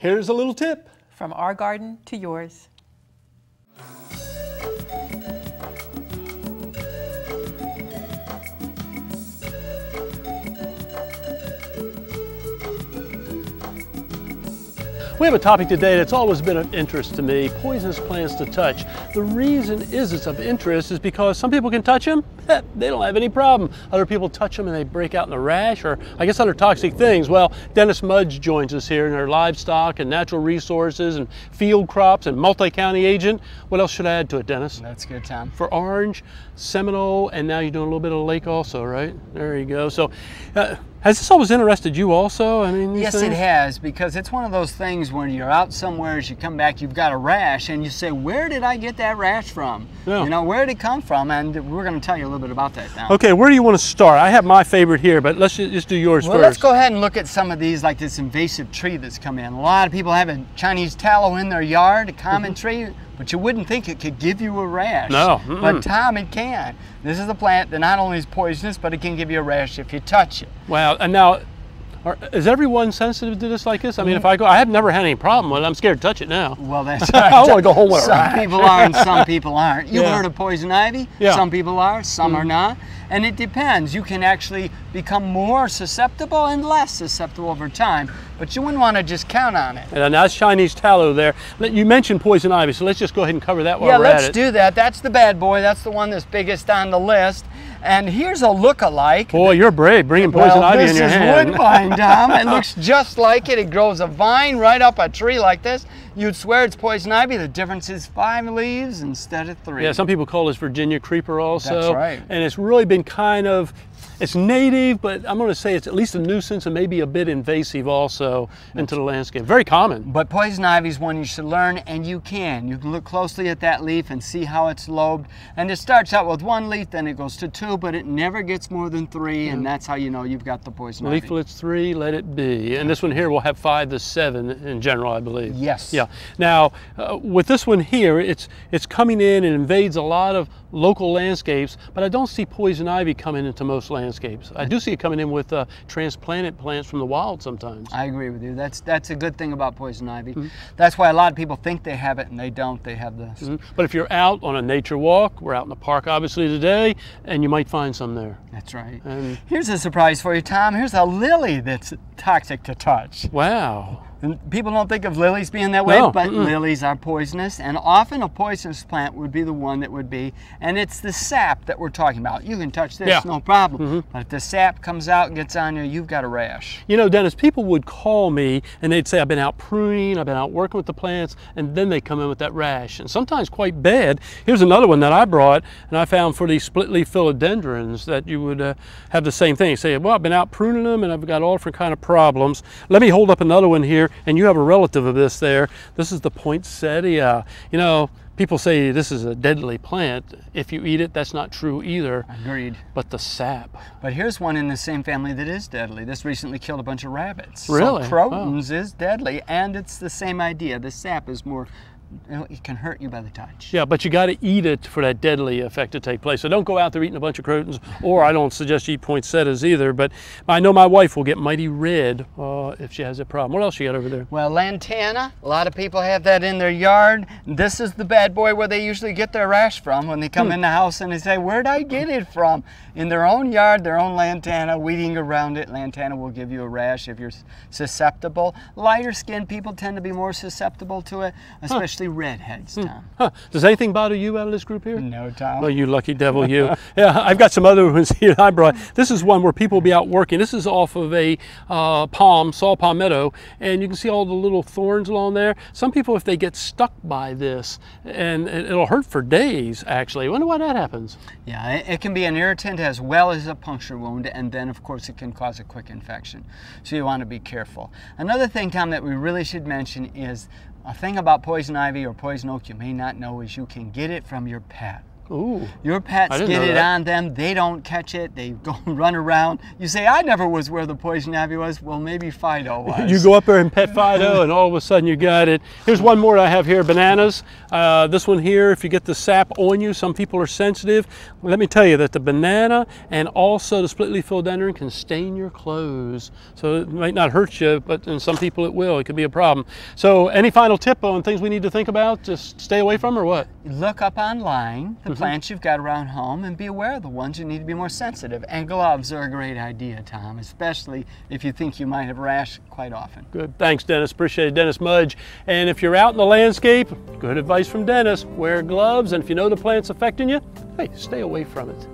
Here's a little tip. From our garden to yours. We have a topic today that's always been of interest to me, poisonous plants to touch. The reason is it's of interest is because some people can touch them, they don't have any problem. Other people touch them and they break out in a rash or I guess other toxic things. Well, Dennis Mudge joins us here in our livestock and natural resources and field crops and multi-county agent. What else should I add to it, Dennis? That's good, Tom. For orange, Seminole, and now you're doing a little bit of lake also, right? There you go. So uh, has this always interested you also? I mean, yes, things? it has because it's one of those things when you're out somewhere, as you come back, you've got a rash, and you say, "Where did I get that rash from? Yeah. You know, where did it come from?" And we're going to tell you a little bit about that now. Okay, where do you want to start? I have my favorite here, but let's just do yours Well, first. let's go ahead and look at some of these, like this invasive tree that's come in. A lot of people have a Chinese tallow in their yard, a common mm-hmm. tree, but you wouldn't think it could give you a rash. No, But mm-mm. Tom, it can. This is a plant that not only is poisonous, but it can give you a rash if you touch it. Wow, and now, are, is everyone sensitive to this like this? I mean, if I go, I have never had any problem with it. I'm scared to touch it now. Well, that's right. I wanna go home with a Some people are and some people aren't. You've Yeah. heard of poison ivy. Yeah. Some people are, some are mm-hmm. not. And it depends. You can actually become more susceptible and less susceptible over time, but you wouldn't want to just count on it. And that's Chinese tallow there. You mentioned poison ivy, so let's just go ahead and cover that while yeah, we're at it. Yeah, let's do that. That's the bad boy. That's the one that's biggest on the list. And here's a look-alike. Boy, you're brave, bringing poison well, ivy in your hand. This is woodbine, Tom. It looks just like it. It grows a vine right up a tree like this. You'd swear it's poison ivy. The difference is five leaves instead of three. Yeah, some people call this Virginia creeper also. That's right. And it's really been kind of, it's native, but I'm going to say it's at least a nuisance and maybe a bit invasive also into the landscape. Very common. But poison ivy is one you should learn, and you can. You can look closely at that leaf and see how it's lobed. And it starts out with one leaf, then it goes to two, but it never gets more than three, and that's how you know you've got the poison ivy. Leaflets three, let it be. And this one here will have five to seven in general, I believe. Yes. Yeah. Now, uh, with this one here, it's it's coming in and invades a lot of local landscapes, but I don't see poison ivy coming into most landscapes. I do see it coming in with uh, transplanted plants from the wild sometimes. I agree with you. That's that's a good thing about poison ivy. Mm-hmm. That's why a lot of people think they have it and they don't. They have the Mhm. But if you're out on a nature walk, we're out in the park obviously today, and you might find some there. That's right. And Here's a surprise for you, Tom. Here's a lily that's toxic to touch. wow. And people don't think of lilies being that way, No, but mm-mm. lilies are poisonous, and often a poisonous plant would be the one that would be, and it's the sap that we're talking about. You can touch this, Yeah. No problem. But if the sap comes out and gets on you, you've got a rash. You know, Dennis, people would call me and they'd say, I've been out pruning, I've been out working with the plants, and then they come in with that rash, and sometimes quite bad. Here's another one that I brought, and I found for these split leaf philodendrons that you would uh, have the same thing. Say, well, I've been out pruning them and I've got all different kind of problems. Let me hold up another one here, and you have a relative of this there. This is the poinsettia. You know, people say this is a deadly plant. If you eat it, that's not true either. Agreed. But the sap. But here's one in the same family that is deadly. This recently killed a bunch of rabbits. Really? So Croton's is deadly, and it's the same idea. The sap is more, it can hurt you by the touch. Yeah, but you got to eat it for that deadly effect to take place. So don't go out there eating a bunch of crotons, or I don't suggest you eat poinsettias either. But I know my wife will get mighty red uh, if she has a problem. What else you got over there? Well, lantana, a lot of people have that in their yard. This is the bad boy where they usually get their rash from when they come in the house and they say, Where'd I get it from? In their own yard, their own lantana, weeding around it. Lantana will give you a rash if you're susceptible. Lighter skinned people tend to be more susceptible to it, especially redheads, Tom. Huh. Does anything bother you out of this group here? No, Tom. Oh, you lucky devil, you. yeah, I've got some other ones here I brought. This is one where people will be out working. This is off of a uh, palm, saw palmetto, and you can see all the little thorns along there. Some people, if they get stuck by this, and it- it'll hurt for days, actually. I wonder why that happens. Yeah, it, it can be an irritant as well as a puncture wound, and then, of course, it can cause a quick infection. So you want to be careful. Another thing, Tom, that we really should mention is a thing about poison ivy or poison oak you may not know is you can get it from your pet. Ooh. Your pets get it on them. They don't catch it. They go run around. You say, I never was where the poison ivy was. Well, maybe Fido was. You go up there and pet Fido, and all of a sudden you got it. Here's one more I have here: bananas. Uh, this one here, if you get the sap on you, some people are sensitive. Let me tell you that the banana and also the split leaf philodendron can stain your clothes. So it might not hurt you, but in some people it will. It could be a problem. So, any final tip on things we need to think about? Just stay away from, or what? Look up online the mm-hmm. plants you've got around home and be aware of the ones you need to be more sensitive. And gloves are a great idea, Tom, especially if you think you might have rash quite often. Good. Thanks, Dennis. Appreciate it, Dennis Mudge. And if you're out in the landscape, good advice from Dennis. Wear gloves, and if you know the plant's affecting you, hey, stay away from it.